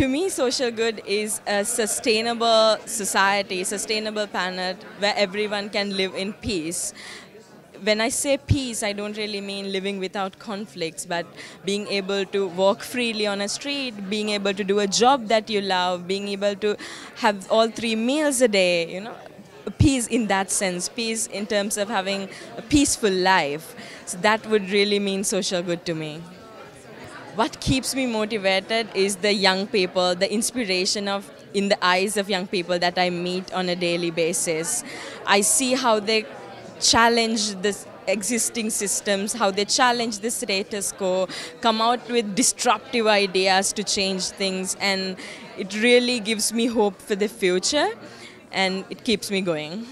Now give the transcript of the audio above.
to me, social good is a sustainable society, sustainable planet where everyone can live in peace. When I say peace, I don't really mean living without conflicts, but being able to walk freely on a street, being able to do a job that you love, being able to have all three meals a day, you know, peace in that sense, peace in terms of having a peaceful life. So that would really mean social good to me what keeps me motivated is the young people, the inspiration of in the eyes of young people that I meet on a daily basis. I see how they challenge the existing systems, how they challenge the status quo, come out with disruptive ideas to change things, and it really gives me hope for the future and it keeps me going.